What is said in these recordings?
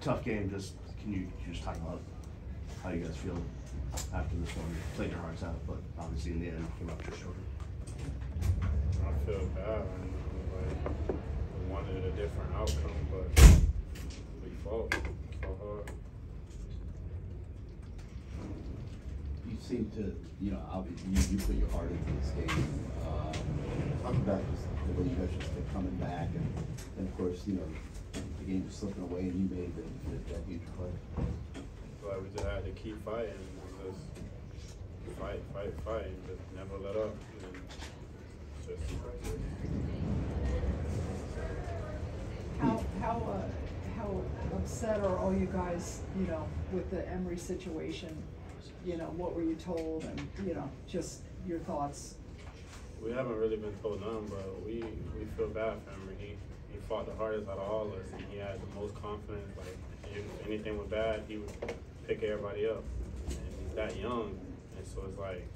Tough game, just, can you, you just talk about how you guys feel after this one? Played your hearts out, but obviously in the end, came up just short. I feel bad. I like, we wanted a different outcome, but we fought so hard. You seem to, you know, obviously, you, you put your heart into this game. Um, Talk about just the way you guys just kept coming back and, and of course, you know, the game was slipping away and you made the, the- that huge play. But we just had to keep fighting and just fight, fight, fight, and just never let up. And How, how, uh, how upset are all you guys, you know, with the Emory situation? You know, what were you told and, you know, just your thoughts? we haven't really been told none, but we we feel bad for him. He he fought the hardest out of all of us, and he had the most confidence. Like if anything went bad, he would pick everybody up. And he's that young, and so it's like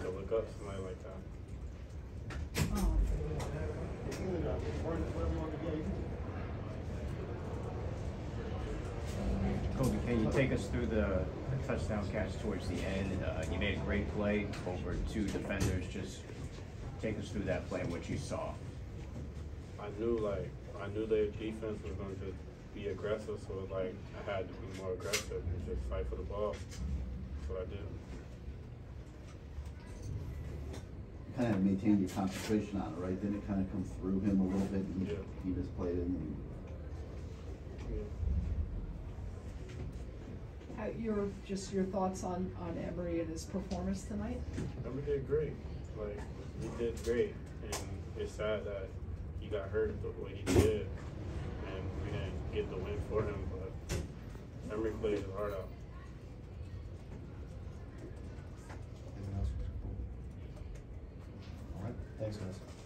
to look up to somebody like that. Can you take us through the the touchdown catch towards the end? Uh, you made a great play over two defenders. Just take us through that play and what you saw. I knew like I knew their defense was going to be aggressive, so like I had to be more aggressive and just fight for the ball. That's what I did. Kind of maintained your concentration on it, right? Didn't it kind of come through him a little bit? and He, Yeah. he just played it and Yeah. how, your, just your thoughts on, on Emory and his performance tonight? Emory did great. Like he did great, and it's sad that he got hurt the way he did, and we didn't get the win for him. But Emory played his heart out. Anything else? All right, thanks, guys.